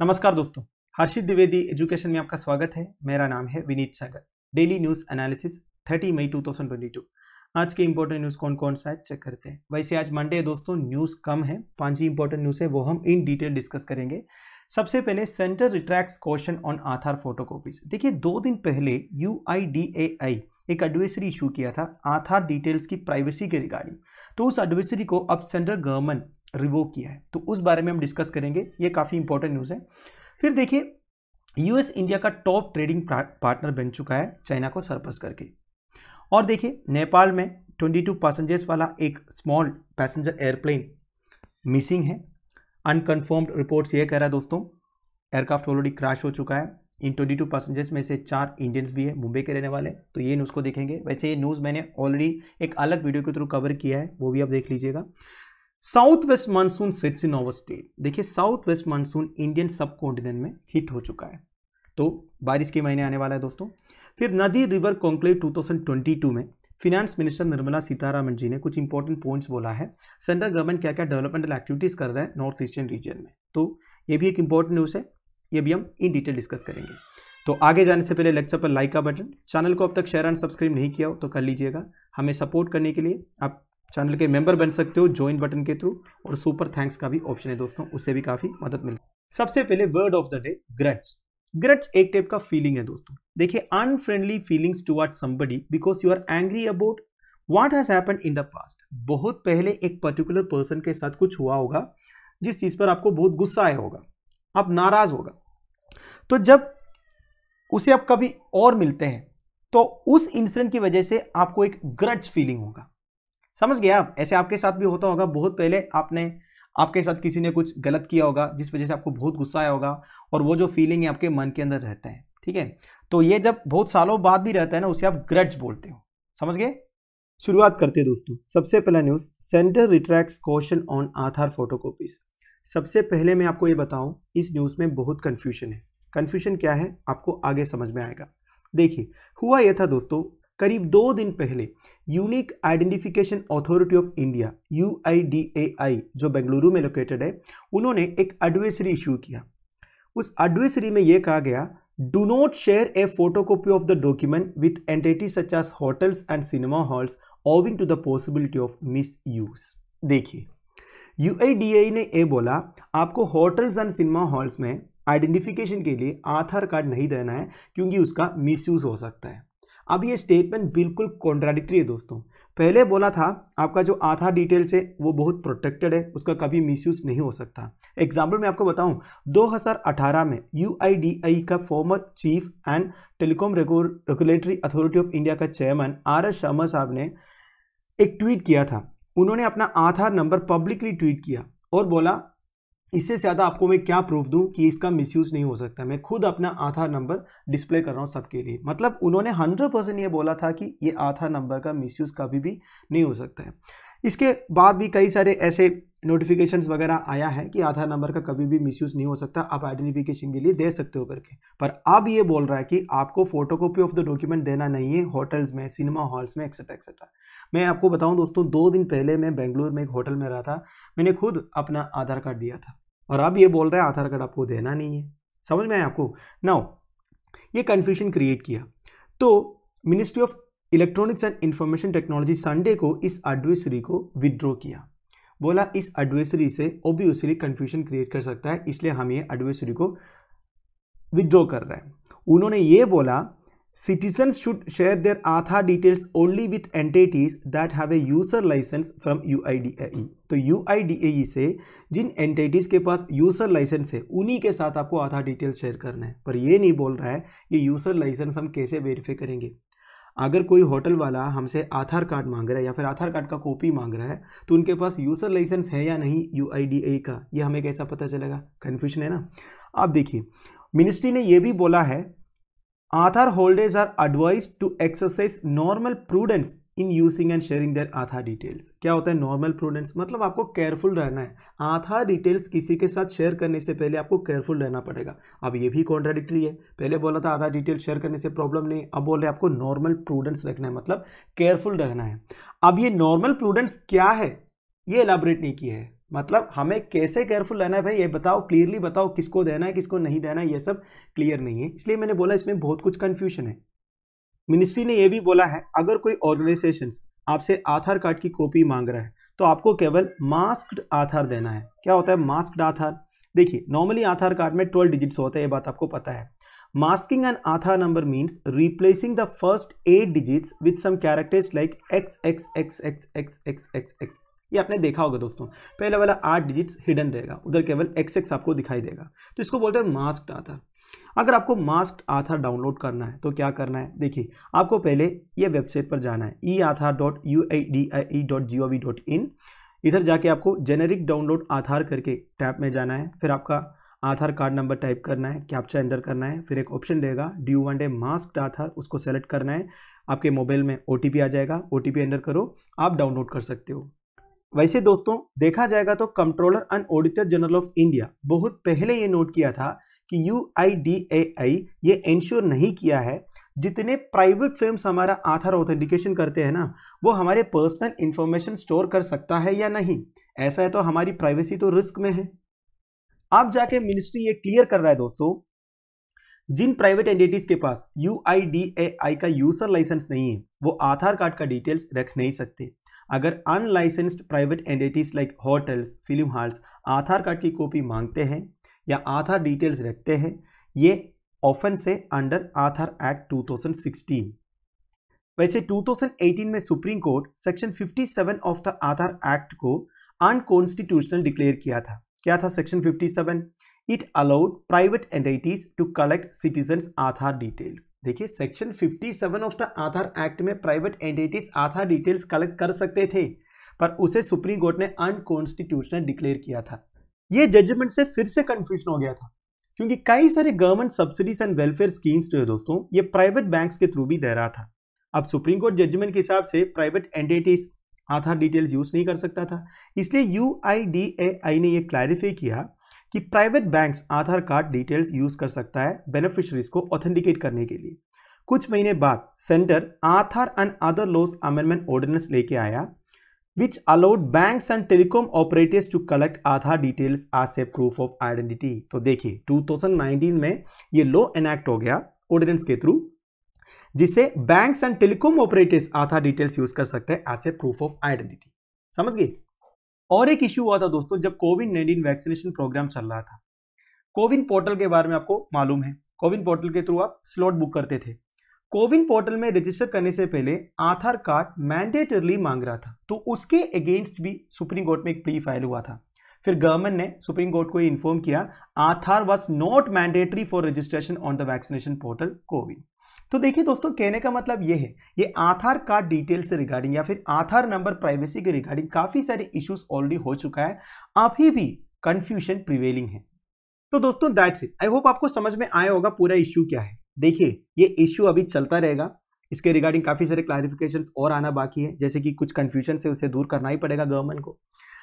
नमस्कार दोस्तों, हर्षित द्विवेदी एजुकेशन में आपका स्वागत है। मेरा नाम है Vineet Sagar. Daily news analysis 30 मई 2022 आज के इंपॉर्टेंट न्यूज़ कौन कौन सा है? चेक करते हैं। वैसे आज मंडे दोस्तों न्यूज़ कम है। पाँच ही इंपॉर्टेंट न्यूज़ है, वो हम इन डिटेल डिस्कस करेंगे। सबसे पहले centre retracts question on Aadhaar photocopies देखिए, दो दिन पहले UIDAI एक एडवाइसरी इशू किया था, आधार डिटेल्स की प्राइवेसी के रिगार्डिंग तो उस एडवाइसरी को अब सेंट्रल गवर्नमेंट रिवोक किया है। तो उस बारे में हम डिस्कस करेंगे। ये काफ़ी इंपॉर्टेंट न्यूज़ है। फिर देखिए यूएस इंडिया का टॉप ट्रेडिंग पार्टनर बन चुका है चाइना को सरपस करके। और देखिए, नेपाल में 22 पैसेंजर्स वाला एक स्मॉल पैसेंजर एयरप्लेन मिसिंग है। अनकन्फर्म्ड रिपोर्ट्स ये कह रहा है दोस्तों एयरक्राफ्ट ऑलरेडी क्रैश हो चुका है। इन 22 पैसेंजर्स में से चार इंडियंस भी है मुंबई के रहने वाले तो ये न्यूज़ को देखेंगे। वैसे ये न्यूज़ मैंने ऑलरेडी एक अलग वीडियो के थ्रू कवर किया है, वो भी आप देख लीजिएगा। South west monsoon sets in over state देखिए, south west monsoon Indian subcontinent में हिट हो चुका है। तो बारिश के महीने आने वाला है दोस्तों। फिर नदी रिवर कॉन्क्लेव 2022 में फिनेंस मिनिस्टर निर्मला सीतारामन जी ने कुछ इंपॉर्टेंट पॉइंट्स बोला है। सेंट्रल गवर्नमेंट क्या क्या डेवलपमेंटल एक्टिविटीज़ कर रहे हैं नॉर्थ ईस्टर्न रीजन में। तो ये भी एक इंपॉर्टेंट न्यूज़ है। ये भी हम इन डिटेल डिस्कस करेंगे। तो आगे जाने से पहले लेक्चर पर लाइक का बटन चैनल को अब तक शेयर एंड सब्सक्राइब नहीं किया हो तो कर लीजिएगा। हमें सपोर्ट करने के लिए आप चैनल के मेंबर बन सकते हो ज्वाइन बटन के थ्रू और सुपर थैंक्स का भी ऑप्शन है दोस्तों, उससे भी काफ़ी मदद मिलती है। सबसे पहले word of the day grudge grudge एक टाइप का फीलिंग है दोस्तों। देखिए unfriendly feelings toward somebody because you are angry about what has happened in the past बहुत पहले एक पर्टिकुलर पर्सन के साथ कुछ हुआ होगा, जिस चीज़ पर आपको बहुत गुस्सा आया होगा, आप नाराज़ होगा। तो जब उसे आप कभी और मिलते हैं तो उस इंसिडेंट की वजह से आपको एक ग्रज फीलिंग होगा। समझ गया? आप ऐसे आपके साथ भी होता होगा। बहुत पहले आपने, आपके साथ किसी ने कुछ गलत किया होगा, जिस वजह से आपको बहुत गुस्सा आया होगा और वो जो फीलिंग है आपके मन के अंदर रहता है, ठीक है? तो ये जब बहुत सालों बाद भी रहता है ना, उसे आप ग्रज बोलते हो। समझ गए? शुरुआत करते हैं दोस्तों। सबसे पहला news centre retracts question on Aadhaar photocopies सबसे पहले मैं आपको ये बताऊँ, इस न्यूज़ में बहुत कन्फ्यूज़न है। कन्फ्यूज़न क्या है? आपको आगे समझ में आएगा। देखिए, हुआ यह था दोस्तों करीब दो दिन पहले, unique identification authority of India UIDAI जो बेंगलुरु में लोकेटेड है, उन्होंने एक एडवाइसरी इशू किया। उस एडवाइसरी में यह कहा गया do not share a photocopy of the document with entity such as hotels and cinema halls owing to the possibility of misuse देखिए यू ने ये बोला, आपको होटल्स एंड सिनेमा हॉल्स में आइडेंटिफिकेशन के लिए आधार कार्ड नहीं देना है, क्योंकि उसका मिसयूज हो सकता है। अब ये स्टेटमेंट बिल्कुल कॉन्ट्राडिक्टरी है दोस्तों। पहले बोला था, आपका जो आधार डिटेल्स है, वो बहुत प्रोटेक्टेड है, उसका कभी मिसयूज नहीं हो सकता। एग्ज़ाम्पल मैं आपको बताऊँ 2018 में यू का former chief and telecom regulatory authority of India का चेयरमैन आर एस शर्मा साहब ने एक ट्वीट किया था। उन्होंने अपना आधार नंबर पब्लिकली ट्वीट किया और बोला इससे ज़्यादा आपको मैं क्या प्रूफ दूँ कि इसका मिसयूज़ नहीं हो सकता? मैं खुद अपना आधार नंबर डिस्प्ले कर रहा हूँ सबके लिए। मतलब उन्होंने हंड्रेड परसेंट ये बोला था कि ये आधार नंबर का मिसयूज़ कभी भी नहीं हो सकता है। इसके बाद भी कई सारे ऐसे नोटिफिकेशंस वगैरह आया है कि आधार नंबर का कभी भी मिसयूज़ नहीं हो सकता, आप आइडेंटिफिकेशन के लिए दे सकते हो करके। पर अब ये बोल रहा है कि आपको फोटोकॉपी ऑफ़ द डॉक्यूमेंट देना नहीं है होटल्स में सिनेमा हॉल्स में एक्सेट्रा एक्सेट्रा मैं आपको बताऊँ दोस्तों, दो दिन पहले मैं बेंगलुरु में एक होटल में रहा था, मैंने खुद अपना आधार कार्ड दिया था। और अब ये बोल रहा है, आधार कार्ड आपको देना नहीं है। समझ में आया आपको? नाउ ये कन्फ्यूज़न क्रिएट किया। तो ministry of electronics and information technology Sunday को इस एडवाइसरी को विड्रॉ किया। बोला, इस एडवाइसरी से ओबियसली कन्फ्यूज़न क्रिएट कर सकता है, इसलिए हम ये एडवाइसरी को विदड्रॉ कर रहे हैं। उन्होंने ये बोला, Citizens should share their Aadhaar details only with entities that have a user license from UIDAE. तो UIDAE से जिन एंटिटीज़ के पास यूज़र लाइसेंस है, उन्हीं के साथ आपको आधार डिटेल्स शेयर करना है। पर ये नहीं बोल रहा है, ये यूज़र लाइसेंस हम कैसे वेरीफाई करेंगे? अगर कोई होटल वाला हमसे आधार कार्ड मांग रहा है या फिर आधार कार्ड का कॉपी मांग रहा है तो उनके पास यूज़र लाइसेंस है या नहीं यूआईडीए का? ये हमें कैसा पता चलेगा? कन्फ्यूज़न है ना? आप देखिए मिनिस्ट्री ने यह भी बोला है, Aadhaar holders are advised to exercise normal prudence in using and sharing their Aadhaar details क्या होता है? नॉर्मल प्रूडेंस मतलब आपको केयरफुल रहना है. आधार डिटेल्स किसी के साथ शेयर करने से पहले आपको केयरफुल रहना पड़ेगा. अब ये भी कॉन्ट्राडिक्टरी है. पहले बोला था आधार डिटेल्स शेयर करने से प्रॉब्लम नहीं. अब बोल रहे आपको नॉर्मल प्रूडेंस रखना है. मतलब केयरफुल रहना है. अब ये नॉर्मल प्रूडेंस क्या है? ये एलाबरेट नहीं किया है. मतलब हमें कैसे केयरफुल रहना है भाई? ये बताओ क्लियरली बताओ किसको देना है, किसको नहीं देना है, ये सब क्लियर नहीं है. इसलिए मैंने बोला इसमें बहुत कुछ कन्फ्यूज़न है. मिनिस्ट्री ने यह भी बोला है, अगर कोई ऑर्गेनाइजेशन आपसे आधार कार्ड की कॉपी मांग रहा है तो आपको केवल मास्क्ड आधार देना है। क्या होता है मास्क्ड आधार? देखिए नॉर्मली आधार कार्ड में ट्वेल्व डिजिट्स होते हैं, ये बात आपको पता है। Masking an Aadhaar number means replacing the first eight digits with some characters like X X X X X X X X ये आपने देखा होगा दोस्तों, पहले वाला आठ डिजिट्स हिडन रहेगा, उधर केवल एक्स एक्स आपको दिखाई देगा। तो इसको बोलते हैं मास्क आधार। अगर आपको मास्क आधार डाउनलोड करना है तो क्या करना है? देखिए, आपको पहले ये वेबसाइट पर जाना है E Aadhaar dot U I D I E dot G O V dot in इधर जाके आपको जेनेरिक डाउनलोड आधार करके टैब में जाना है, फिर आपका आधार कार्ड नंबर टाइप करना है कैप्चा एंटर करना है, फिर एक ऑप्शन देगा do you want the mask Aadhaar? उसको सेलेक्ट करना है, आपके मोबाइल में ओटीपी आ जाएगा ओटीपी एंटर करो, आप डाउनलोड कर सकते हो। वैसे दोस्तों, देखा जाएगा तो controller and auditor general of India बहुत पहले ये नोट किया था कि आई ये इंश्योर नहीं किया है। जितने प्राइवेट फिल्म्स हमारा आधार ऑथेंटिकेशन करते हैं ना, वो हमारे पर्सनल इंफॉर्मेशन स्टोर कर सकता है या नहीं? ऐसा है तो हमारी प्राइवेसी तो रिस्क में है। आप जाके मिनिस्ट्री ये क्लियर कर रहा है दोस्तों, जिन प्राइवेट एंटिटीज के पास आई का यूज़र लाइसेंस नहीं है, वो आधार कार्ड का डिटेल्स रख नहीं सकते। अगर unlicensed private entities like hotels film halls Aadhaar card की कॉपी मांगते हैं या आधार डिटेल्स रखते हैं, ये ऑफन से अंडर आधार एक्ट 2016 वैसे 2018 में supreme court section 57 of the Aadhaar act को अनकॉन्स्टिट्यूशनल डिक्लेयर किया था। क्या था section 57 it allowed private entities to collect citizen Aadhaar details देखिए section 57 of the Aadhaar act में private entities Aadhaar details collect कर सकते थे, पर उसे सुप्रीम कोर्ट ने अनकॉन्स्टिट्यूशनल डिक्लेयर किया था। ये जजमेंट से फिर से कंफ्यूजन हो गया था। क्योंकि कई सारे government subsidies and welfare schemes जो है दोस्तों, ये प्राइवेट बैंक्स के थ्रू भी दे रहा था। अब सुप्रीम कोर्ट जजमेंट के हिसाब से private entities Aadhaar details use नहीं कर सकता था। इसलिए यू आई डी ए आई ने यह क्लैरिफाई किया कि private banks Aadhaar card details use कर सकता है बेनिफिशरीज को ऑथेंटिकेट करने के लिए। कुछ महीने बाद centre Aadhaar and other laws amendment ordinance लेके आया। Which allowed banks and telecom operators to collect Aadhaar details as a proof of identity. तो देखिए 2019 में ये लॉ एनेक्ट हो गया ऑर्डिनेंस के थ्रू जिसे banks and telecom operators Aadhaar details use कर सकते हैं as a proof of identity समझ गए? और एक इश्यू हुआ था दोस्तों, जब कोविड नाइन्टीन वैक्सीनेशन प्रोग्राम चल रहा था। कोविन पोर्टल के बारे में आपको मालूम है। कोविन पोर्टल के थ्रू आप स्लॉट बुक करते थे। कोविन पोर्टल में रजिस्टर करने से पहले आधार कार्ड मैंडेटरली मांग रहा था तो उसके अगेंस्ट भी सुप्रीम कोर्ट में एक प्ली फ़ाइल हुआ था। फिर गवर्नमेंट ने सुप्रीम कोर्ट को इन्फॉर्म किया, Aadhaar was not mandatory for registration on the vaccination portal CoWIN. तो देखिए दोस्तों, कहने का मतलब ये है, ये आधार कार्ड डिटेल से रिगार्डिंग या फिर आधार नंबर प्राइवेसी के रिगार्डिंग काफ़ी सारे इश्यूज़ ऑलरेडी हो चुका है, अभी भी कंफ्यूजन प्रिवेलिंग है। तो दोस्तों दैट्स इट आई होप आपको समझ में आया होगा पूरा इश्यू क्या है। देखिए, ये इश्यू अभी चलता रहेगा। इसके रिगार्डिंग काफ़ी सारे क्लैरिफिकेशन और आना बाकी है, जैसे कि कुछ कन्फ्यूज़न से उसे दूर करना ही पड़ेगा गवर्नमेंट को।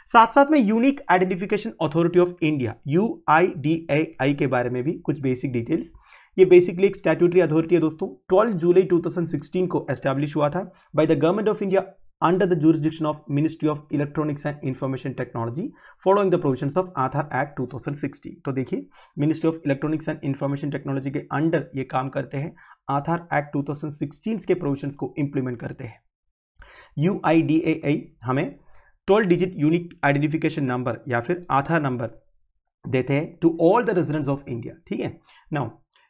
साथ साथ में unique identification authority of India U I D A I बारे में भी कुछ बेसिक डिटेल्स ये बेसिकली एक स्टैट्यूटरी अथॉरिटी है दोस्तों। 12 जुलाई 2016 को एस्टैब्लिश हुआ था by the government of India under the jurisdiction of Ministry of Electronics and Information Technology following the provisions of Aadhaar Act 2016 तो देखिए ministry of electronics and information technology के अंडर ये काम करते हैं आधार एक्ट 2016 के प्रोविजंस को इंप्लीमेंट करते हैं यू हमें 12 डिजिट यूनिक आइडेंटिफिकेशन नंबर या फिर आधार नंबर देते हैं to all the residents of India ठीक है now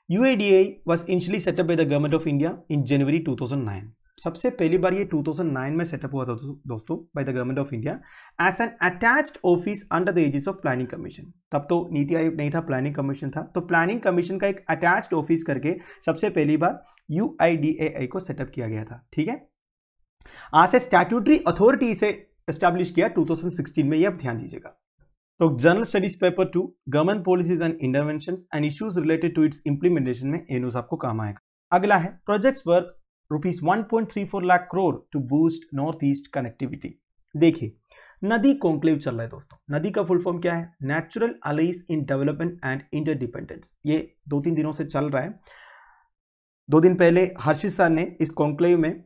UADA was initially set up by the government of India in January 2009. सबसे पहली बार ये 2009 में सेटअप हुआ था दोस्तों by the government of India as an attached office under the aegis of planning commission तब तो नीति आयोग नहीं था प्लानिंग कमीशन था। तो प्लानिंग कमीशन का एक अटैच्ड ऑफ़िस करके सबसे पहली बार यूआईडीएआई को सेटअप किया गया था। ठीक है? आज ए स्टैट्यूटरी अथॉरिटी इसे एस्टैब्लिश किया 2016 में, ये अब ध्यान दीजिएगा। तो general studies paper two government policies and intervention and issues related to its implementation में एनोस आपको काम आएगा। अगला है projects worth rupees 1.34 lakh crore to boost north east connectivity देखिए, नदी कॉन्क्लेव चल रहा है दोस्तों। नदी का फुल फॉर्म क्या है? Natural allies in development and interdependence ये दो तीन दिनों से चल रहा है। दो दिन पहले हर्षित सर ने इस कॉन्क्लेव में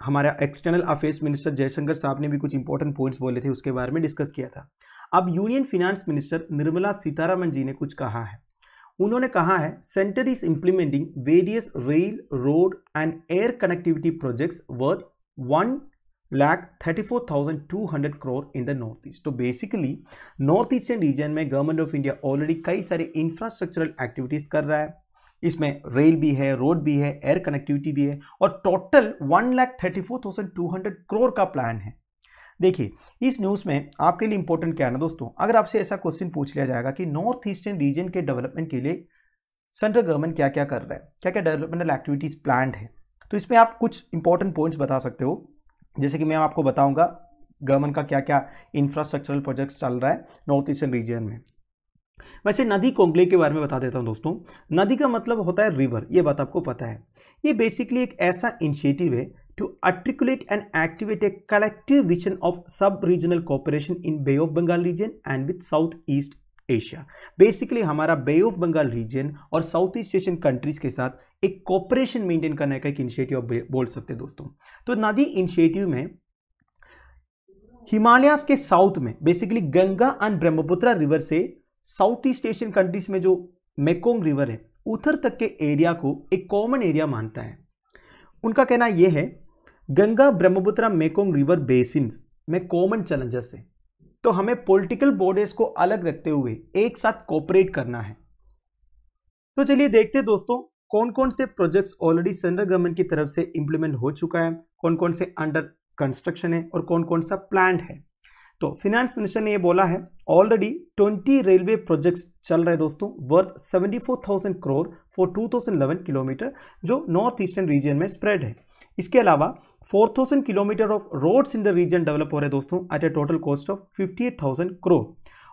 हमारा एक्सटर्नल अफेयर्स मिनिस्टर जयशंकर साहब ने भी कुछ इंपॉर्टेंट पॉइंट्स बोले थे, उसके बारे में डिस्कस किया था। अब union finance minister Nirmala Sitharaman ji ने कुछ कहा है। उन्होंने कहा है centre is implementing various rail road and air connectivity projects worth one lakh thirty four thousand two hundred crore in the north east तो बेसिकली नॉर्थ ईस्टर्न रीजन में government of India already कई सारे infrastructural activities कर रहा है। इसमें rail भी है रोड भी है एयर कनेक्टिविटी भी है और total one lakh thirty four thousand two hundred crore का प्लान है। देखिए, इस न्यूज़ में आपके लिए इंपॉर्टेंट क्या है ना दोस्तों? अगर आपसे ऐसा क्वेश्चन पूछ लिया जाएगा कि नॉर्थ ईस्टर्न रीजन के डेवलपमेंट के लिए सेंट्रल गवर्नमेंट क्या क्या कर रहा है क्या क्या डेवलपमेंटल एक्टिविटीज़ प्लान है तो इसमें आप कुछ इंपॉर्टेंट पॉइंट्स बता सकते हो। जैसे कि मैं आपको बताऊँगा गवर्नमेंट का क्या क्या इंफ्रास्ट्रक्चरल प्रोजेक्ट्स चल रहा है नॉर्थ ईस्टर्न रीजन में। वैसे नदी कोंगले के बारे में बता देता हूँ दोस्तों। नदी का मतलब होता है रिवर ये बात आपको पता है। ये बेसिकली एक ऐसा इनिशिएटिव है to articulate and activate a collective vision of sub-regional cooperation in Bay of Bengal region and with Southeast Asia basically हमारा बे ऑफ़ बंगाल रीजन और साउथ ईस्ट एशियन कंट्रीज़ के साथ एक कॉपरेशन मेंटेन करने का एक इनिशिएटिव बोल सकते हैं दोस्तों। तो नदी इनिशिएटिव में हिमालयास के साउथ में basically Ganga and Brahmaputra river से साउथ ईस्ट एशियन कंट्रीज़ में जो मेकोंग रिवर है, उधर तक के एरिया को एक कॉमन एरिया मानता है। उनका कहना यह है Ganga Brahmaputra Mekong river basin में कॉमन चैलेंजेस है। तो हमें पॉलिटिकल बॉर्डर्स को अलग रखते हुए एक साथ कोऑपरेट करना है। तो चलिए देखते हैं दोस्तों कौन कौन से प्रोजेक्ट्स ऑलरेडी सेंट्रल गवर्नमेंट की तरफ़ से इंप्लीमेंट हो चुका है कौन कौन से अंडर कंस्ट्रक्शन है और कौन कौन सा प्लान है। तो फिनेंस मिनिस्टर ने ये बोला है ऑलरेडी 20 रेलवे प्रोजेक्ट्स चल रहे दोस्तों वर्थ 74,000 करोड़ फॉर 2011 किलोमीटर जो नॉर्थ ईस्टर्न रीजन में स्प्रेड है। इसके अलावा 4000 kilometre of roads in the region develop हो रहे दोस्तों at a total cost of 58,000 crore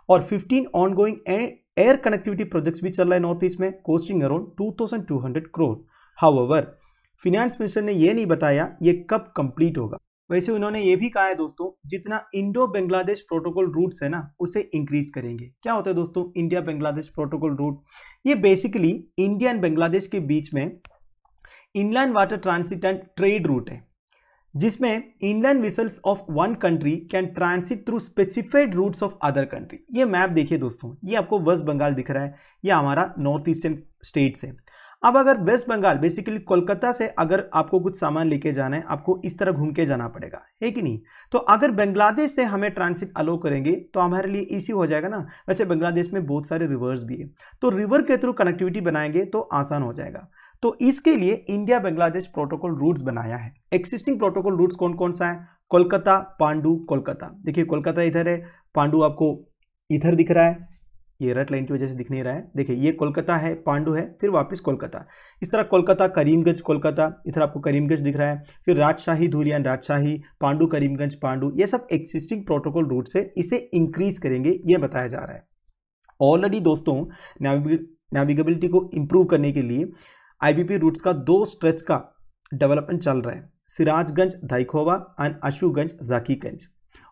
और 15 on going air connectivity projects भी चल रहा है नॉर्थ ईस्ट में costing around 2,200 crore however finance minister ने यह नहीं बताया ये कब कंप्लीट होगा। वैसे उन्होंने ये भी कहा है दोस्तों जितना इंडो बांग्लादेश प्रोटोकॉल रूट्स है ना उसे इंक्रीज करेंगे। क्या होता है दोस्तों इंडिया बांग्लादेश प्रोटोकॉल रूट ये बेसिकली इंडिया एंड बांग्लादेश के बीच में inland water transit and trade route है, जिसमें inland vessels of one country can transit through specified routes of other country ये मैप देखिए दोस्तों, ये आपको वेस्ट बंगाल दिख रहा है, ये हमारा नॉर्थ ईस्टर्न स्टेट्स है। अब अगर वेस्ट बंगाल बेसिकली कोलकाता से अगर आपको कुछ सामान लेके जाना है, आपको इस तरह घूम के जाना पड़ेगा, है कि नहीं? तो अगर बांग्लादेश से हमें ट्रांसिट अलो करेंगे तो हमारे लिए इसी हो जाएगा ना। वैसे बांग्लादेश में बहुत सारे रिवर्स भी है तो रिवर के थ्रू कनेक्टिविटी बनाएँगे तो आसान हो जाएगा। तो इसके लिए इंडिया बांग्लादेश प्रोटोकॉल रूट्स बनाया है। एक्सिस्टिंग प्रोटोकॉल रूट्स कौन कौन सा है? कोलकाता पांडु कोलकाता। देखिए, कोलकाता इधर है पांडू आपको इधर दिख रहा है। ये रेड लाइन की वजह से दिख नहीं रहा है। देखिए, ये कोलकाता है पांडु है, फिर वापस कोलकाता। इस तरह कोलकाता करीमगंज कोलकाता, इधर आपको करीमगंज दिख रहा है, फिर राजशाही धुलियान राजशाही पांडु करीमगंज पांडु ये सब एक्सिस्टिंग प्रोटोकॉल रूट से इसे इंक्रीज करेंगे, ये बताया जा रहा है। ऑलरेडी दोस्तों नेविगेबिलिटी को इंप्रूव करने के लिए आईबीपी रूट्स का दो स्ट्रेच का डेवलपमेंट चल रहा है। सिराजगंज, धाइखोवा एंड अशुगंज, जाकीगंज।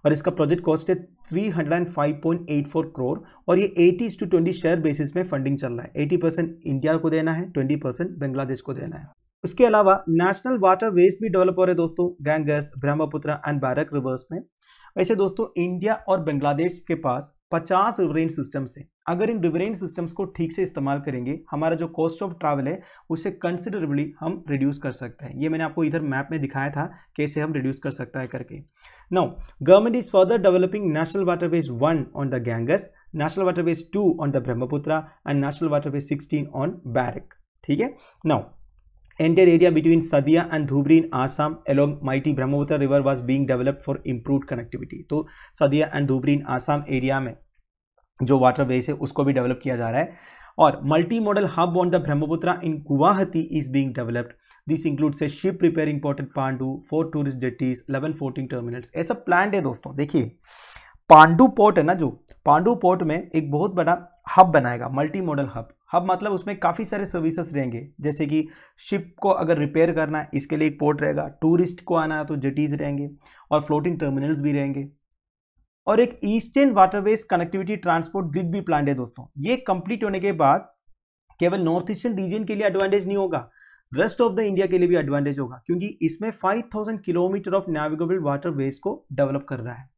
और इसका प्रोजेक्ट कॉस्ट है 305.84 करोड़ और ये 80 टू 20 शेयर बेसिस में फंडिंग चल रहा है। 80 परसेंट इंडिया को देना है 20 परसेंट बांग्लादेश को देना है। उसके अलावा नेशनल वाटर वेज भी डेवलप हो रहे दोस्तों गैंगस ब्रह्मपुत्र एंड बैरक रिवर्स में। वैसे दोस्तों इंडिया और बांग्लादेश के पास 50 रिवरेंट सिस्टम्स है। अगर इन रिवरेंट सिस्टम्स को ठीक से इस्तेमाल करेंगे, हमारा जो कॉस्ट ऑफ़ ट्रैवल है, उसे कंसिडरेबली हम रिड्यूस कर सकते हैं। ये मैंने आपको इधर मैप में दिखाया था, कैसे हम रिड्यूस कर सकता है करके। Now government is further developing national waterways one on the Ganges national waterways two on the Brahmaputra and national waterways sixteen on Barak ठीक है? Now entire area between Sadia and Dhubri in Assam, along mighty Brahmaputra river was being developed for improved connectivity. तो Sadiya and Dhubri in Assam area में जो water veg है, उसको भी develop किया जा रहा है। और multi modal hub on the Brahmaputra in Guwahati is being developed this includes a ship repairing port at Pandu four tourist jetties eleven fourteen terminals ऐसा प्लान है दोस्तों, देखिए। पांडू पोर्ट है ना जो? पांडू पोर्ट में एक बहुत बड़ा हब बनाएगा मल्टी मॉडल हब हब मतलब उसमें काफ़ी सारे सर्विसेज़ रहेंगे। जैसे कि शिप को अगर रिपेयर करना है, इसके लिए एक पोर्ट रहेगा। टूरिस्ट को आना है तो जेटीज रहेंगे और फ्लोटिंग टर्मिनल्स भी रहेंगे। और एक eastern waterways connectivity transport grid भी प्लान है दोस्तों। ये कंप्लीट होने के बाद केवल नॉर्थ ईस्टर्न रीजन के लिए एडवांटेज नहीं होगा रेस्ट ऑफ़ द इंडिया के लिए भी एडवांटेज होगा, क्योंकि इसमें 5000 किलोमीटर ऑफ़ नेविगेबल वाटरवेज को डेवलप कर रहा है।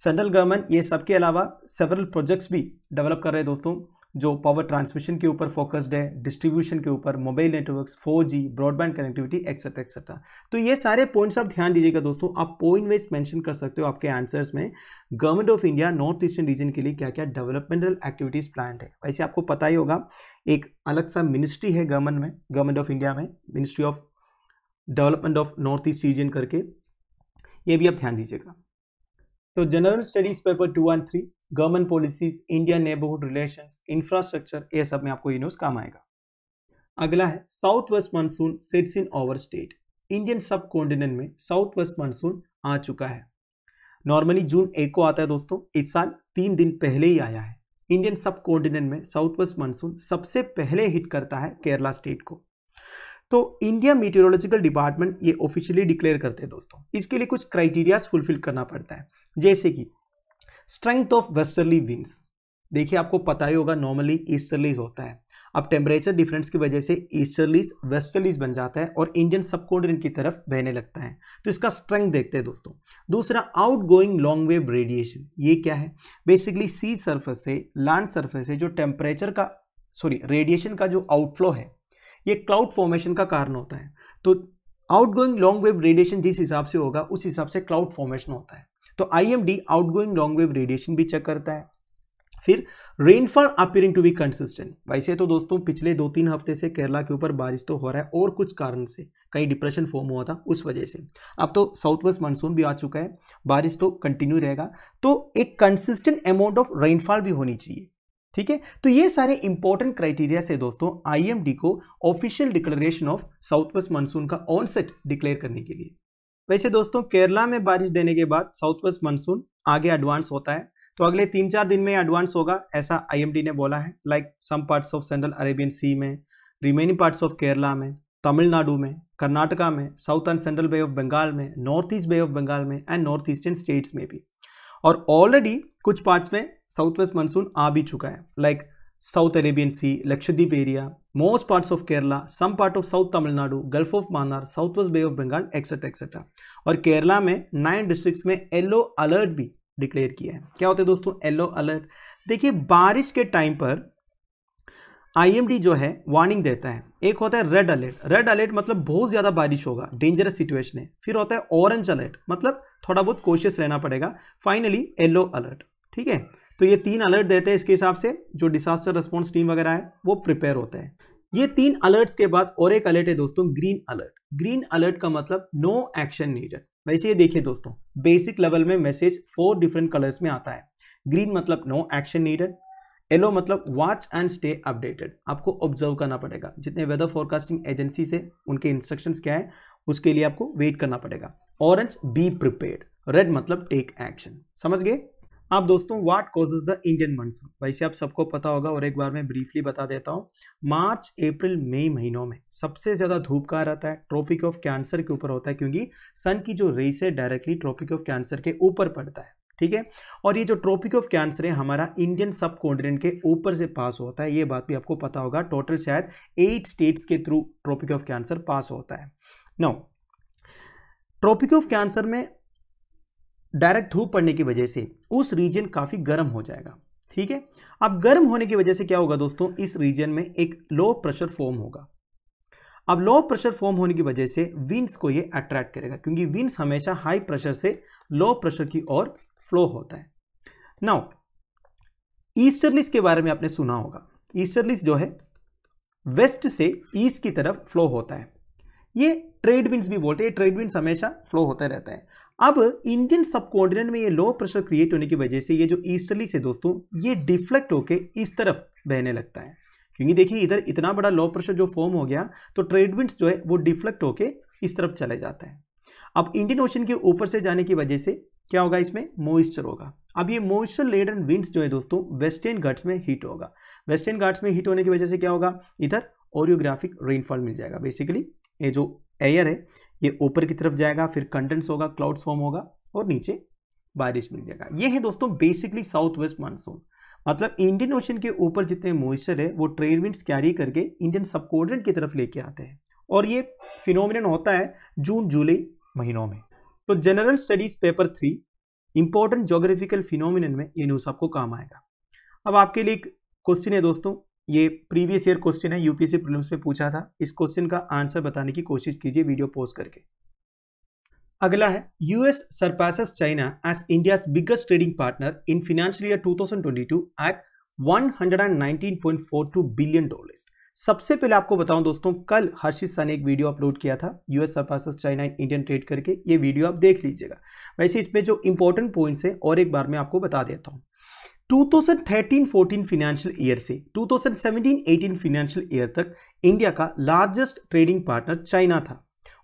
सेंट्रल गवर्नमेंट ये सबके अलावा सेवरल प्रोजेक्ट्स भी डेवलप कर रहे हैं दोस्तों। जो पावर ट्रांसमिशन के ऊपर फोकस्ड है डिस्ट्रीब्यूशन के ऊपर mobile networks 4G broadband connectivity etcetera etcetera तो ये सारे पॉइंट्स आप ध्यान दीजिएगा दोस्तों, आप पॉइंट वाइज मेंशन कर सकते हो आपके आंसर्स में government of India north eastern region के लिए क्या क्या डेवलपमेंटल एक्टिविटीज़ प्लान है। वैसे आपको पता ही होगा, एक अलग सा मिनिस्ट्री है गवर्नमेंट में गवर्नमेंट ऑफ़ इंडिया में ministry of development of north east region करके, ये भी आप ध्यान दीजिएगा। तो general studies paper two and three government policies Indian neighbourhood relation infrastructure, ये सब में आपको ये न्यूज़ काम आएगा। अगला है south west monsoon sets in over state Indian subcontinent में साउथ वेस्ट मानसून आ चुका है। नॉर्मली जून एक को आता है दोस्तों, इस साल तीन दिन पहले ही आया है। इंडियन सब कॉन्टिनेंट में साउथ वेस्ट मानसून सबसे पहले हिट करता है केरला स्टेट को। तो इंडिया मीटियोलॉजिकल डिपार्टमेंट ये ऑफिशियली डिक्लेयर करते हैं दोस्तों। इसके लिए कुछ क्राइटेरियाज फुलफिल करना पड़ता है। जैसे कि स्ट्रेंथ ऑफ़ वेस्टर्ली विंड्स। देखिए, आपको पता ही होगा, नॉर्मली ईस्टर्लीज होता है। अब टेम्परेचर डिफरेंस की वजह से ईस्टर्लीज, वेस्टर्लीज बन जाता है और इंडियन सबकॉन्टिनेंट की तरफ़ बहने लगता है। तो इसका स्ट्रेंथ देखते हैं दोस्तों। दूसरा out going long wave radiation. ये क्या है? बेसिकली सी सर्फेस से, लैंड सर्फेस से जो टेम्परेचर का, सॉरी, रेडिएशन का जो आउटफ्लो है, ये क्लाउड फॉर्मेशन का कारण होता है। तो out going long wave radiation जिस हिसाब से होगा, उस हिसाब से क्लाउड फॉर्मेशन होता है। तो I M D out going long wave radiation भी चेक करता है। फिर rainfall appearing to be consistent वैसे तो दोस्तों, पिछले दो तीन हफ़्ते से केरला के ऊपर बारिश तो हो रहा है और कुछ कारण से, कहीं डिप्रेशन फॉर्म हुआ था उस वजह से। अब तो साउथ वेस्ट मानसून भी आ चुका है, बारिश तो कंटिन्यू रहेगा। तो एक कंसिस्टेंट अमाउंट ऑफ़ रेनफॉल भी होनी चाहिए, ठीक है? तो ये सारे इंपॉर्टेंट क्राइटेरिया से दोस्तों आईएमडी को official declaration of south west monsoon का ऑनसेट डिक्लेयर करने के लिए। वैसे दोस्तों, केरला में बारिश देने के बाद साउथ वेस्ट मानसून आगे एडवांस होता है। तो अगले तीन चार दिन में एडवांस होगा, ऐसा आईएमडी ने बोला है। Like some parts of central Arabian sea में रिमेनिंग पार्ट्स ऑफ़ केरला में तमिलनाडु में कर्नाटका में south and central bay of Bengal में north east bay of Bengal में एंड नॉर्थ ईस्टर्न स्टेट्स में भी। और ऑलरेडी कुछ पार्ट्स में साउथ वेस्ट मानसून आ भी चुका है। Like south Arabian sea Lakshadweep area most parts of Kerala some part of south Tamil Nadu gulf of Mannar south west bay of Bengal etcetera etcetera और केरला में nine districts में yellow alert भी declare किया है। क्या होते हैं दोस्तों? येलो अलर्ट देखिए, बारिश के टाइम पर आईएमडी जो है वार्निंग देता है। एक होता है रेड अलर्ट रेड अलर्ट मतलब बहुत ज़्यादा बारिश होगा डेंजरस सिचुएशन है। फिर होता है ऑरेंज अलर्ट मतलब थोड़ा बहुत कोशिश रहना पड़ेगा। फाइनली येलो अलर्ट ठीक है? तो ये तीन अलर्ट देते हैं इसके हिसाब से, जो डिसास्टर रिस्पॉन्स टीम वगैरह है, वो प्रिपेयर होता है। ये तीन अलर्ट्स के बाद और एक अलर्ट है दोस्तों ग्रीन अलर्ट ग्रीन अलर्ट का मतलब नो एक्शन नीडेड वैसे ये देखिए दोस्तों बेसिक लेवल में मैसेज फोर डिफरेंट कलर्स में आता है। ग्रीन मतलब नो एक्शन नीडेड येलो मतलब वॉच एंड स्टे अपडेटेड आपको ऑब्ज़र्व करना पड़ेगा। जितने वेदर फोरकास्टिंग एजेंसी से उनके इंस्ट्रक्शंस क्या है, उसके लिए आपको वेट करना पड़ेगा। ऑरेंज बी प्रिपेयर्ड रेड मतलब टेक एक्शन समझ गए? अब दोस्तों what causes the Indian monsoon वैसे आप सबको पता होगा और एक बार मैं ब्रीफली बता देता हूँ। मार्च, अप्रैल, मई महीनों में सबसे ज़्यादा धूप कहाँ रहता है? ट्रॉपिक ऑफ़ कैंसर के ऊपर होता है क्योंकि सन की जो रेस है डायरेक्टली ट्रॉपिक ऑफ़ कैंसर के ऊपर पड़ता है, ठीक है? और ये जो ट्रॉपिक ऑफ़ कैंसर है, हमारा इंडियन सब कॉन्टिनेंट के ऊपर से पास होता है। ये बात भी आपको पता होगा टोटल शायद एट स्टेट्स के through tropic of cancer pass होता है। नौ ट्रॉपिक ऑफ़ कैंसर में डायरेक्ट धूप पड़ने की वजह से उस रीजन काफ़ी गर्म हो जाएगा, ठीक है? अब गर्म होने की वजह से क्या होगा दोस्तों? इस रीजन में एक लो प्रेशर फॉर्म होगा। अब लो प्रेशर फॉर्म होने की वजह से विंड्स को ये अट्रैक्ट करेगा, क्योंकि विंड्स हमेशा हाई प्रेशर से लो प्रेशर की ओर फ्लो होता है। नाउ ईस्टर्लिस के बारे में आपने सुना होगा। ईस्टर्लिस जो है वेस्ट से ईस्ट की तरफ़ फ्लो होता है। ये ट्रेड विंड्स भी बोलते हैं ट्रेड विंड्स हमेशा फ्लो होता रहता है। अब इंडियन सब कॉन्टिनेंट में ये लो प्रेशर क्रिएट होने की वजह से ये जो ईस्टर्ली से दोस्तों, ये डिफ्लेक्ट होके इस तरफ़ बहने लगता है। क्योंकि देखिए इधर इतना बड़ा लो प्रेशर जो फॉर्म हो गया तो ट्रेड विंड्स जो है वो डिफ्लेक्ट होके इस तरफ़ चले जाता है। अब इंडियन ओशन के ऊपर से जाने की वजह से क्या होगा इसमें? मॉइस्चर होगा। अब ये मॉइस्चर लेडन विंड्स जो है दोस्तों वेस्टर्न घाट्स में हीट होगा। वेस्टर्न घाट्स में हीट होने की वजह से क्या होगा? इधर ओरियोग्राफिक रेनफॉल मिल जाएगा। बेसिकली ये जो एयर है ये ऊपर की तरफ़ जाएगा, फिर कंडेंस होगा क्लाउड फॉर्म होगा और नीचे बारिश मिल जाएगा। ये है दोस्तों बेसिकली साउथ वेस्ट मानसून मतलब इंडियन ओशन के ऊपर जितने मॉइस्चर है, वो ट्रेड विंड्स कैरी करके इंडियन सबकोर्डेंट की तरफ़ लेके आते हैं। और ये फिनोमिन होता है जून, जुलाई महीनों में। तो general studies paper three important geographical phenomenon में ये न्यूज़ आपको काम आएगा। अब आपके लिए एक क्वेश्चन है दोस्तों ये प्रीवियस ईयर क्वेश्चन है यूपीएससी प्रीलिम्स में पूछा था। इस क्वेश्चन का आंसर बताने की कोशिश कीजिए वीडियो पोस्ट करके। अगला है US surpasses China as India biggest trading partner in financial year 2022 at 119.42 billion dollars सबसे पहले आपको बताऊँ दोस्तों, कल हर्षित सा ने एक वीडियो अपलोड किया था US surpasses China in Indian trade करके। ये वीडियो आप देख लीजिएगा। वैसे इसमें जो इंपॉर्टेंट पॉइंट्स है, और एक बार मैं आपको बता देता हूँ। 2013-14 फाइनेंशियल ईयर से 2017-18 फाइनेंशियल ईयर तक इंडिया का लार्जेस्ट ट्रेडिंग पार्टनर चाइना था।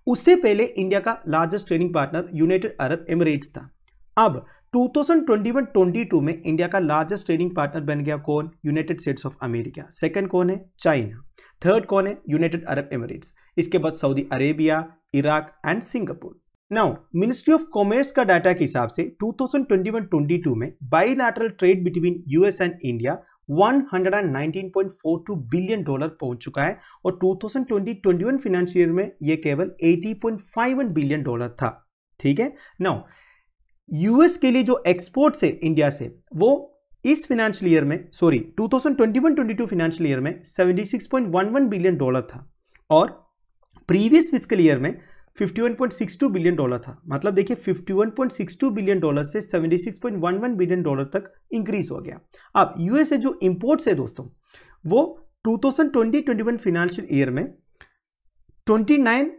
उससे पहले इंडिया का largest trading partner United Arab Emirates था। अब 2021-22 में इंडिया का लार्जेस्ट ट्रेडिंग पार्टनर बन गया कौन? United States of America second कौन है? चाइना थर्ड कौन है? यूनाइटेड अरब एमिरेट्स इसके बाद Saudi Arabia Iraq and Singapore now ministry of commerce का डाटा के हिसाब से 2021-22 में bilateral trade between US and India 119.42 billion dollar पहुँच चुका है और 2020-21 फाइनेंशियल ईयर में यह केवल 80.51 बिलियन डॉलर था। ठीक है? नाउ यूएस के लिए जो एक्सपोर्ट है इंडिया से, वो इस फाइनेंशियल ईयर में सॉरी 2021-22 फाइनेंशियल ईयर में 76.11 बिलियन डॉलर था और प्रीवियस फ़िज़िकल ईयर में 51.62 बिलियन डॉलर था। मतलब देखिए 51.62 बिलियन डॉलर से 76.11 बिलियन डॉलर तक इंक्रीज हो गया। अब यूएस जो इंपोर्ट्स है दोस्तों, वो 2020-21 फाइनेंशियल ईयर में 29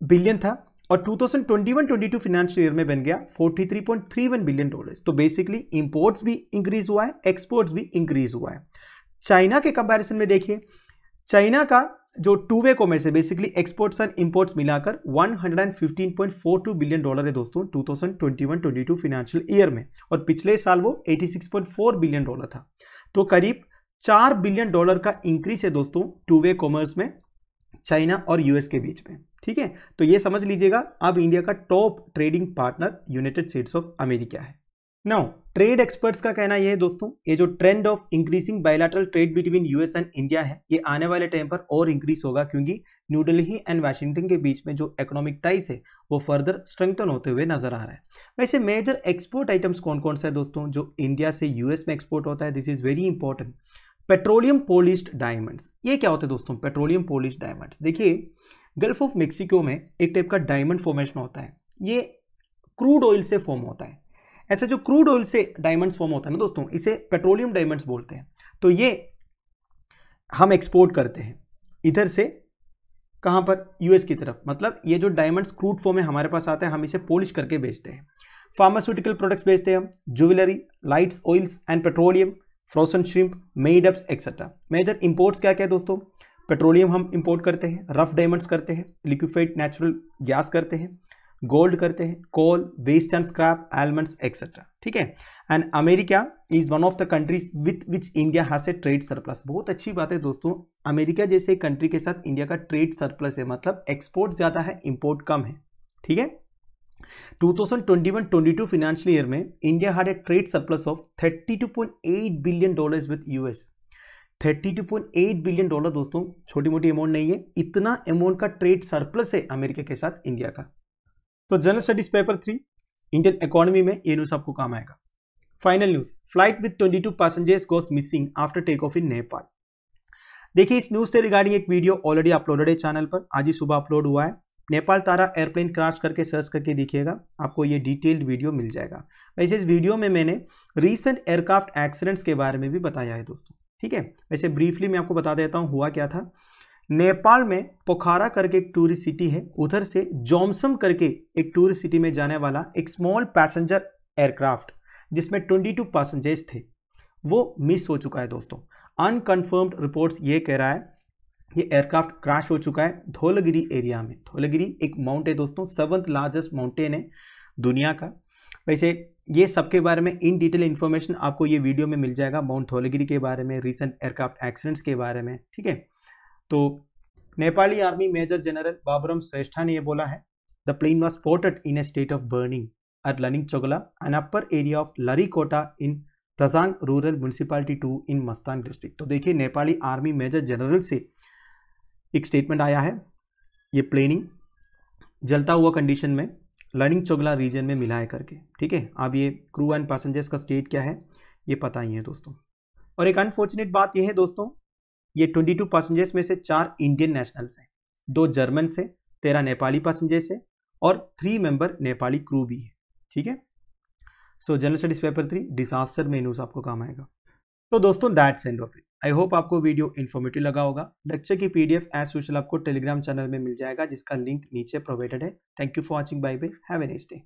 बिलियन था और 2021-22 फाइनेंशियल ईयर में बन गया 43.31 बिलियन डॉलर्स तो बेसिकली इंपोर्ट्स भी इंक्रीज हुआ है एक्सपोर्ट्स भी इंक्रीज हुआ है। चाइना के कंपैरिजन में देखिए चाइना का जो टू वे कॉमर्स है बेसिकली एक्सपोर्ट्स एंड इंपोर्ट्स मिलाकर 115.42 बिलियन डॉलर है दोस्तों 2021-22 फाइनेंशियल ईयर में। और पिछले साल वो 86.4 बिलियन डॉलर था। तो करीब चार बिलियन डॉलर का इंक्रीज है दोस्तों टू वे कॉमर्स में चाइना और यूएस के बीच में। ठीक है? तो ये समझ लीजिएगा, अब इंडिया का top trading partner United States of America है। नाउ ट्रेड एक्सपर्ट्स का कहना यह है दोस्तों, ये जो trend of increasing bilateral trade between US and India है, ये आने वाले टाइम पर और इंक्रीज होगा क्योंकि न्यू दिल्ली एंड वाशिंगटन के बीच में जो इकोनॉमिक टाइस है, वो फर्दर स्ट्रेंथन होते हुए नज़र आ रहा है। वैसे मेजर एक्सपोर्ट आइटम्स कौन कौन से है दोस्तों, जो इंडिया से यूएस में एक्सपोर्ट होता है? This is very important petroleum polished diamonds ये क्या होते हैं दोस्तों? पेट्रोलियम पोलिश्ड डायमंड्स देखिए गल्फ ऑफ़ मेक्सिको में एक टाइप का डायमंड फॉर्मेशन होता है। ये क्रूड ऑयल से फॉर्म होता है। ऐसे जो क्रूड ऑयल से डायमंड्स फॉर्म होता है ना दोस्तों, इसे पेट्रोलियम डायमंड्स बोलते हैं। तो ये हम एक्सपोर्ट करते हैं। इधर से कहाँ पर? यूएस की तरफ़। मतलब ये जो डायमंड्स क्रूड फॉर्म में हमारे पास आते हैं, हम इसे पॉलिश करके बेचते हैं। फार्मास्यूटिकल प्रोडक्ट्स बेचते हैं हम। Jewellery lights oils and petroleum frozen shrimp made ups etcetera major imports क्या क्या है दोस्तों? पेट्रोलियम हम इम्पोर्ट करते हैं रफ डायमंड्स करते हैं लिक्विफाइड नेचुरल गैस करते हैं। गोल्ड करते हैं, coal, waste and scrap, elements etcetera ठीक है? And America is one of the countries with which India has a trade surplus बहुत अच्छी बात है दोस्तों, अमेरिका जैसे कंट्री के साथ इंडिया का ट्रेड सरप्लस है मतलब एक्सपोर्ट ज़्यादा है इंपोर्ट कम है, ठीक है? 2021-22 फाइनेंशियल ईयर में India had a trade surplus of 32.8 billion dollars with US 32.8 billion dollar दोस्तों छोटी मोटी अमाउंट नहीं है, इतना अमाउंट का ट्रेड सरप्लस है अमेरिका के साथ इंडिया का। तो general studies paper three Indian economy में ये न्यूज़ आपको काम आएगा। Final news flight with 22 passengers goes missing after take off in Nepal देखिए, इस न्यूज़ से रिगार्डिंग एक वीडियो ऑलरेडी अपलोडेड है चैनल पर। आज ही सुबह अपलोड हुआ है। नेपाल तारा एयरप्लेन क्रैश करके सर्च करके देखिएगा, आपको ये डिटेल्ड वीडियो मिल जाएगा। वैसे इस वीडियो में मैंने रीसेंट एयरक्राफ्ट एक्सीडेंट्स के बारे में भी बताया है दोस्तों। ठीक है? वैसे ब्रीफली मैं आपको बता देता हूँ हुआ क्या था। नेपाल में पोखारा करके एक टूरिस्ट सिटी है। उधर से जोमसम करके एक टूरिस्ट सिटी में जाने वाला एक स्मॉल पैसेंजर एयरक्राफ्ट जिसमें 22 पैसेंजर्स थे, वो मिस हो चुका है दोस्तों। अनकन्फर्म्ड रिपोर्ट्स ये कह रहा है, ये एयरक्राफ्ट क्रैश हो चुका है धौलगिरी एरिया में। धौलगिरी एक माउंट है दोस्तों सेवंथ लार्जेस्ट माउंटेन है दुनिया का। वैसे ये सबके बारे में इन डिटेल इन्फॉर्मेशन आपको ये वीडियो में मिल जाएगा माउंट धौलगिरी के बारे में रिसेंट एयरक्राफ्ट एक्सीडेंट्स के बारे में, ठीक है? तो Nepali army major general Baburam Shrestha ने यह बोला है the plane was spotted in a state of burning at learning चोगला एन अपर एरिया ऑफ़ लरीकोटा in तजांग rural municipality two in Mustang district तो देखिए, नेपाली आर्मी मेजर जनरल से एक स्टेटमेंट आया है, ये प्लेनिंग जलता हुआ कंडीशन में लर्निंग चोगला रीजन में मिला है करके, ठीक है? अब ये क्रू एंड पैसेंजर्स का स्टेट क्या है, ये पता ही है दोस्तों। और एक अनफॉर्चुनेट बात यह है दोस्तों ये 22 पैसेंजर्स में से चार इंडियन नेशनल्स हैं। दो जर्मन से, तेरह नेपाली पैसेंजर्स है और थ्री मेंबर नेपाली क्रू भी है। ठीक है? So general studies paper three disaster में न्यूज़ आपको काम आएगा। तो दोस्तों that's end of it I hope आपको वीडियो इन्फॉर्मेटिव लगा होगा। लेक्चर की पीडीएफ एज यूजल आपको टेलीग्राम चैनल में मिल जाएगा, जिसका लिंक नीचे प्रोवाइडेड है। Thank you for watching bye bye have a nice day